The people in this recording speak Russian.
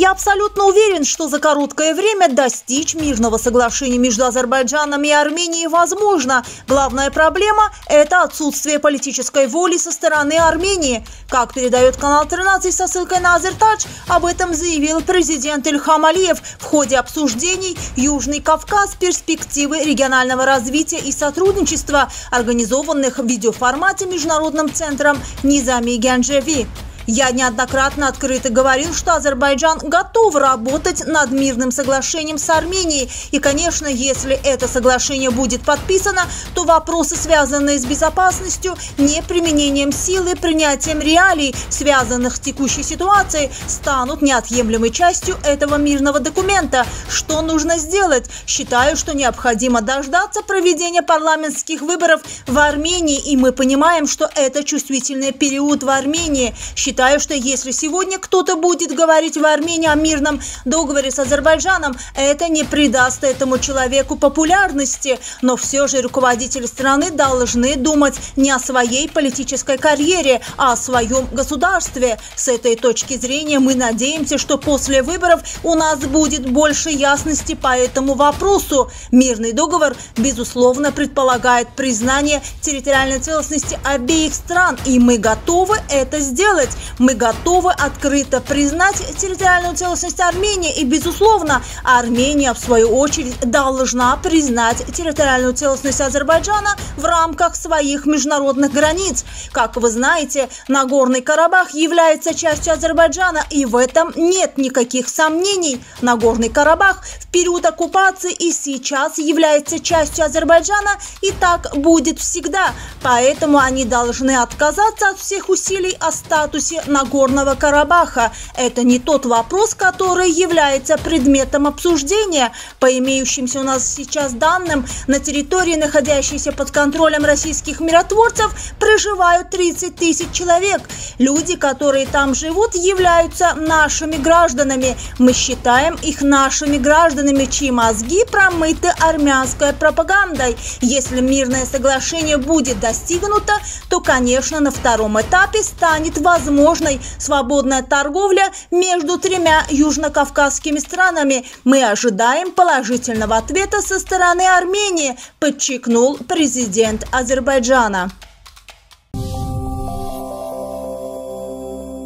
Я абсолютно уверен, что за короткое время достичь мирного соглашения между Азербайджаном и Арменией возможно. Главная проблема – это отсутствие политической воли со стороны Армении. Как передает канал 13 со ссылкой на Азертадж, об этом заявил президент Ильхам Алиев в ходе обсуждений «Южный Кавказ. Перспективы регионального развития и сотрудничества», организованных в видеоформате Международным центром Низами Гянджеви. Я неоднократно открыто говорил, что Азербайджан готов работать над мирным соглашением с Арменией. И, конечно, если это соглашение будет подписано, то вопросы, связанные с безопасностью, неприменением силы, принятием реалий, связанных с текущей ситуацией, станут неотъемлемой частью этого мирного документа. Что нужно сделать? Считаю, что необходимо дождаться проведения парламентских выборов в Армении, и мы понимаем, что это чувствительный период в Армении. Считаю, Считаю, что если сегодня кто-то будет говорить в Армении о мирном договоре с Азербайджаном, это не придаст этому человеку популярности. Но все же руководители страны должны думать не о своей политической карьере, а о своем государстве. С этой точки зрения мы надеемся, что после выборов у нас будет больше ясности по этому вопросу. Мирный договор, безусловно, предполагает признание территориальной целостности обеих стран, и мы готовы это сделать. Мы готовы открыто признать территориальную целостность Армении и, безусловно, Армения, в свою очередь, должна признать территориальную целостность Азербайджана в рамках своих международных границ. Как вы знаете, Нагорный Карабах является частью Азербайджана, и в этом нет никаких сомнений. Нагорный Карабах в период оккупации и сейчас является частью Азербайджана, и так будет всегда. Поэтому они должны отказаться от всех усилий о статусе Нагорного Карабаха. Это не тот вопрос, который является предметом обсуждения. По имеющимся у нас сейчас данным, на территории, находящейся под контролем российских миротворцев, проживают 30 тысяч человек. Люди, которые там живут, являются нашими гражданами. Мы считаем их нашими гражданами, чьи мозги промыты армянской пропагандой. Если мирное соглашение будет достигнуто, то, конечно, на втором этапе станет возможно возможной свободная торговля между тремя южнокавказскими странами. Мы ожидаем положительного ответа со стороны Армении, подчеркнул президент Азербайджана.